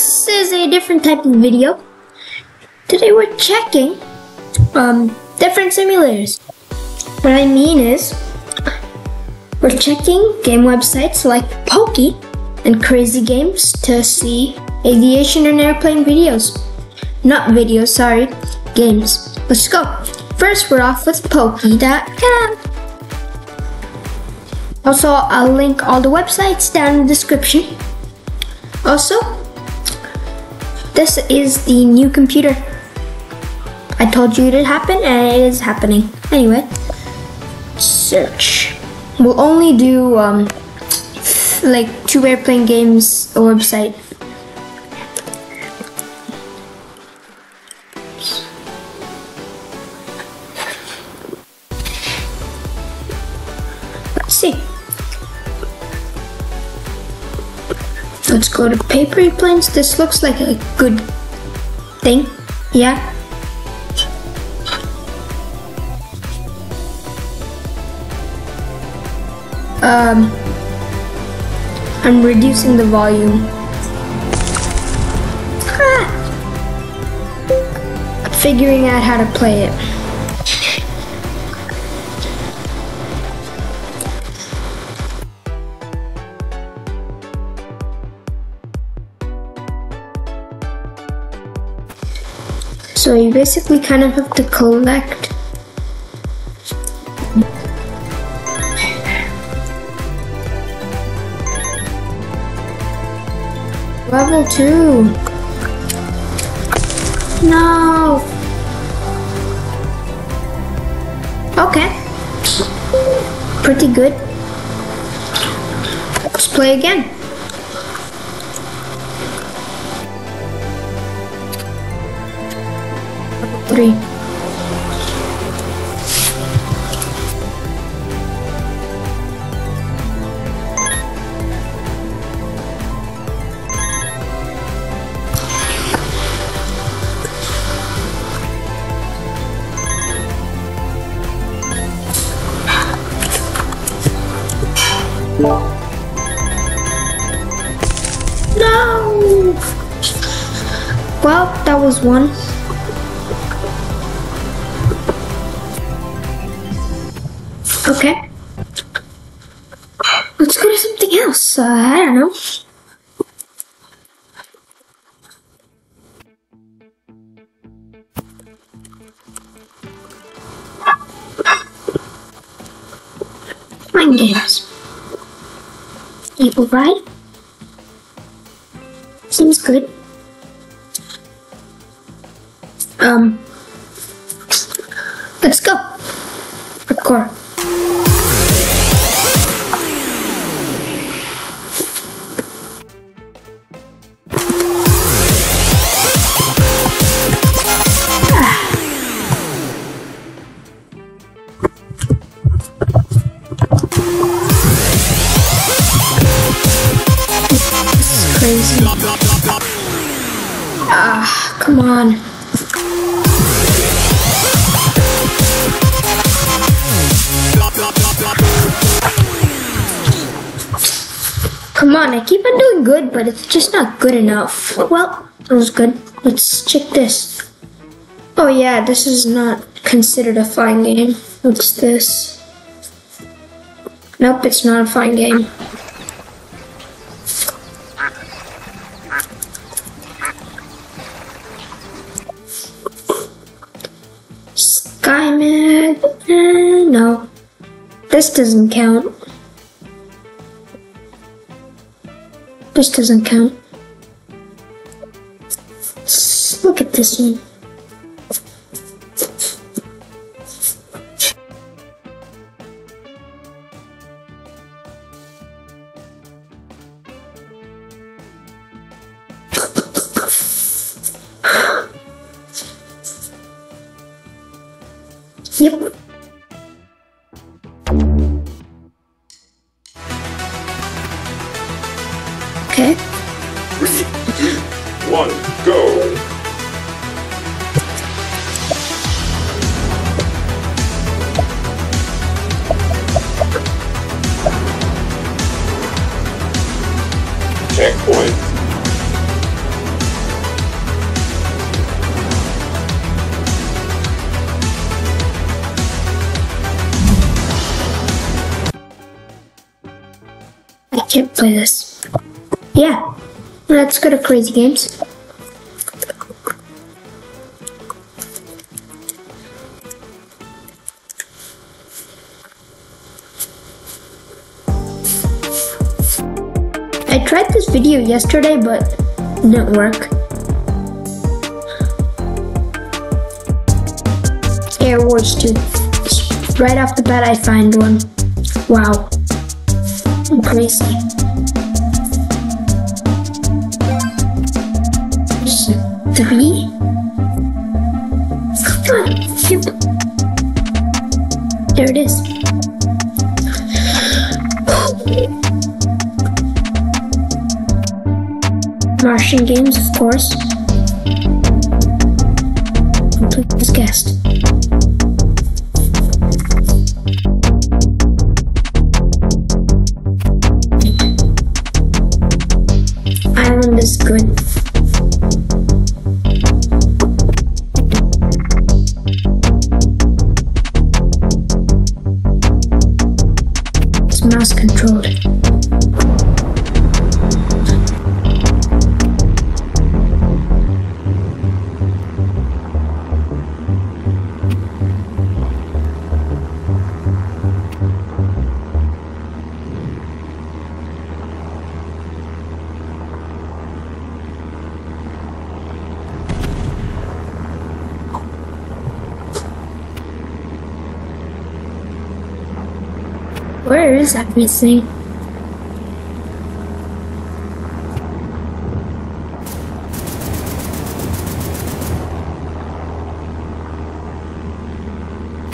this is a different type of video. Today we're checking um, different simulators. What I mean is, we're checking game websites like Poki and Crazy Games to see aviation and airplane videos. Not videos, sorry, games. Let's go. First, we're off with Poki.com. Also, I'll link all the websites down in the description. Also, this is the new computer. I told you it'd happen and it is happening. Anyway, search. We'll only do um, like two airplane games a website. Let's see. Let's go to paper planes. This looks like a good thing. Yeah. Um, I'm reducing the volume. Ah. Figuring out how to play it. So you basically kind of have to collect Level 2. No. Okay. Pretty good. Let's play again. Three. No! Well, that was one. Okay. Let's go to something else. Uh, I don't know. Mind games. Able ride? Seems good. Um, let's go. Record. Come on. Come on, I keep on doing good, but it's just not good enough. Well, that was good. Let's check this. Oh yeah, this is not considered a fine game. What's this? Nope, it's not a fine game. No. This doesn't count. This doesn't count. Let's look at this one. Okay. One, go. Checkpoint. Can't play this. Yeah, let's go to Crazy Games. I tried this video yesterday, but didn't work. Air Wars 2. Right off the bat, I find one. Wow. Crazy. Three? There it is. Martian games, of course. Complete this guest. Is good. It's mouse controlled. Where is everything?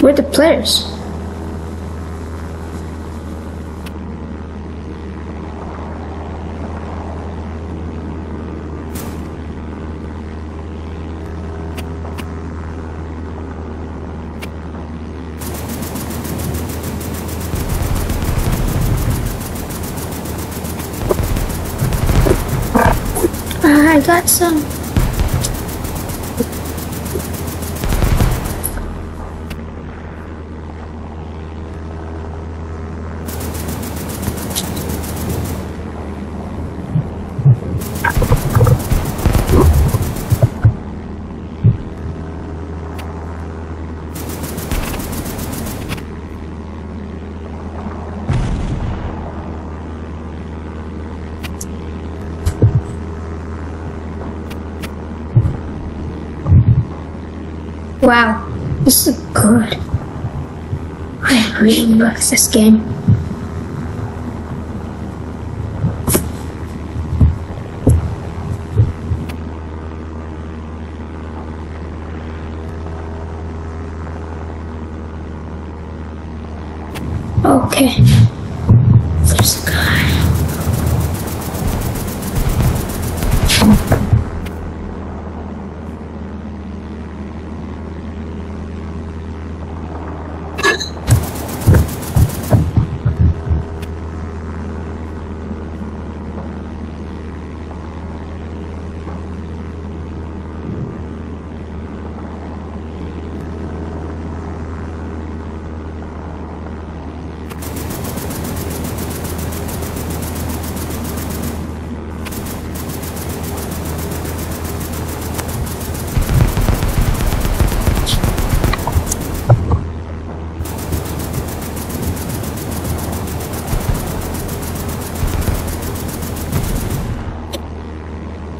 Where are the players? Ah, I Wow, this is good. I really like this game. Okay.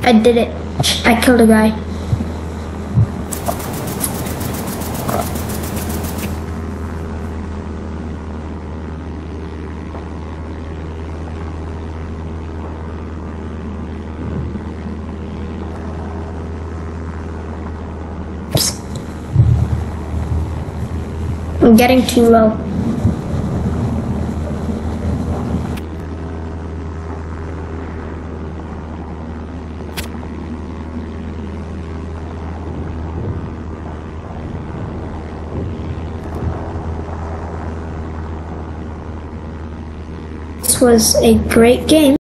I did it. I killed a guy. I'm getting too low. This was a great game.